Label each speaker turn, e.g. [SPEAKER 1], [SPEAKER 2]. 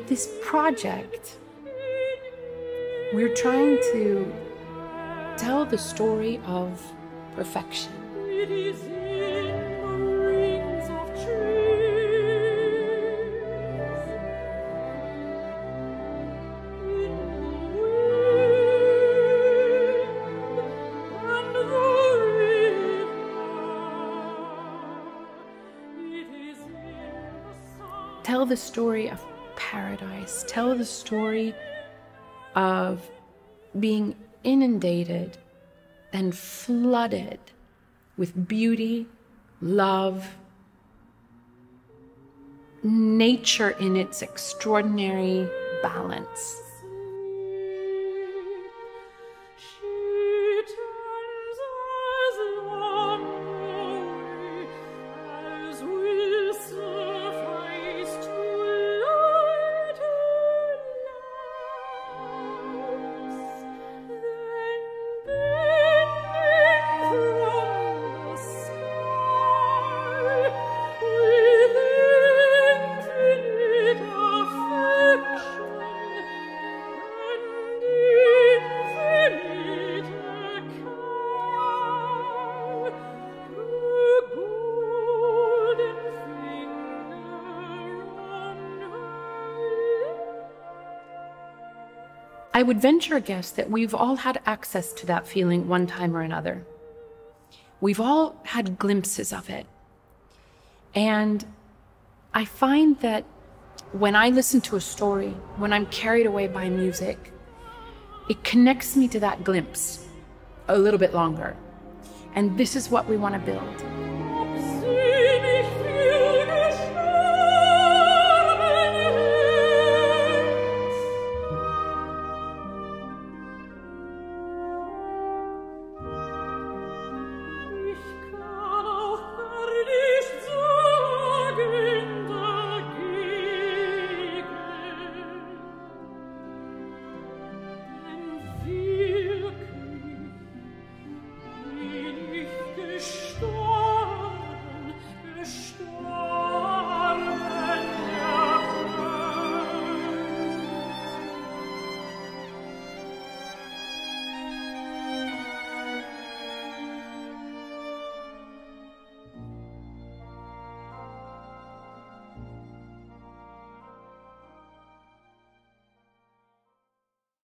[SPEAKER 1] this project, we're trying to tell the story of perfection. Tell the story of paradise. Tell the story of being inundated and flooded with beauty, love, nature in its extraordinary balance. I would venture a guess that we've all had access to that feeling one time or another. We've all had glimpses of it. And I find that when I listen to a story, when I'm carried away by music, it connects me to that glimpse a little bit longer. And this is what we want to build.